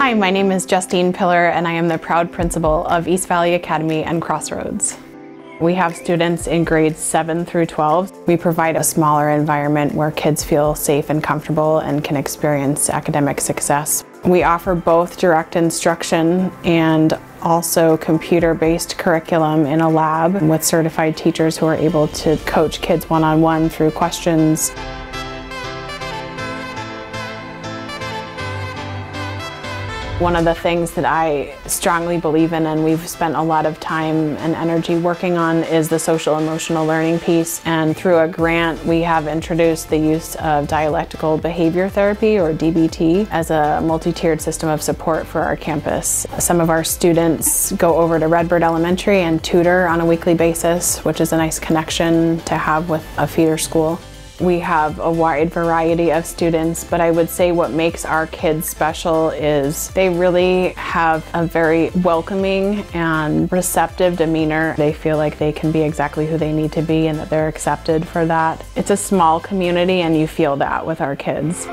Hi, my name is Justine Pillar and I am the proud principal of East Valley Academy and Crossroads. We have students in grades 7 through 12. We provide a smaller environment where kids feel safe and comfortable and can experience academic success. We offer both direct instruction and also computer-based curriculum in a lab with certified teachers who are able to coach kids one-on-one -on -one through questions. One of the things that I strongly believe in and we've spent a lot of time and energy working on is the social emotional learning piece. And through a grant, we have introduced the use of dialectical behavior therapy or DBT as a multi-tiered system of support for our campus. Some of our students go over to Redbird Elementary and tutor on a weekly basis, which is a nice connection to have with a feeder school. We have a wide variety of students, but I would say what makes our kids special is they really have a very welcoming and receptive demeanor. They feel like they can be exactly who they need to be and that they're accepted for that. It's a small community and you feel that with our kids.